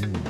Mm-hmm.